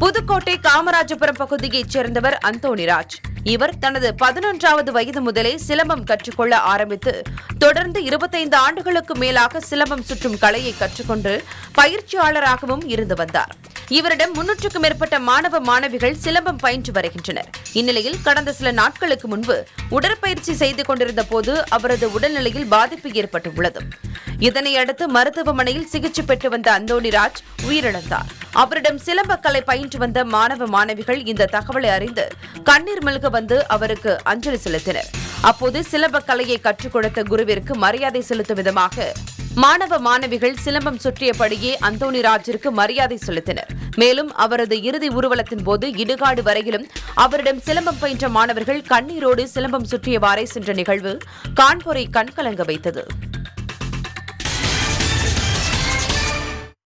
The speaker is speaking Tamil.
புதுக்கோட்டை காமராஜபுரம் பகுதியைச் சேர்ந்தவர் அந்தோணிராஜ் இவர் தனது பதினொன்றாவது வயது முதலே சிலம்பம் கற்றுக்கொள்ள ஆரம்பித்து தொடர்ந்து இருபத்தைந்து ஆண்டுகளுக்கு மேலாக சிலம்பம் சுற்றும் கலையை கற்றுக்கொண்டு பயிற்சியாளராகவும் இருந்து வந்தார். இவரிடம் முன்னூற்றுக்கும் மேற்பட்ட மாணவ மாணவிகள் சிலம்பம் பயின்று வருகின்றனர். இந்நிலையில் கடந்த சில நாட்களுக்கு முன்பு உடற்பயிற்சி செய்து கொண்டிருந்த போது அவரது உடல்நிலையில் பாதிப்பு ஏற்பட்டுள்ளது. இதனையடுத்து மருத்துவமனையில் சிகிச்சை பெற்று வந்த அந்தோணிராஜ் உயிரிழந்தார். அவரிடம் சிலம்பக்கலை பயின்று வந்த மாணவ மாணவிகள் இந்த தகவலை அறிந்து கண்ணீர் மல்க வந்து அவருக்கு அஞ்சலி செலுத்தினர். அப்போது சிலம்பக்கலையை கற்றுக் கொடுத்த குருவிற்கு மரியாதை செலுத்தும் விதமாக மாணவ மாணவிகள் சிலம்பம் சுற்றியபடியே அந்தோணிராஜிற்கு மரியாதை செலுத்தினர். மேலும் அவரது இறுதி ஊர்வலத்தின் போது இடுகாடு வரையிலும் அவரிடம் சிலம்பம் பயின்ற மாணவர்கள் கண்ணீரோடு சிலம்பம் சுற்றியவாறே சென்ற நிகழ்வு கான்பூரை கண்கலங்க வைத்தது.